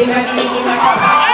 in a in a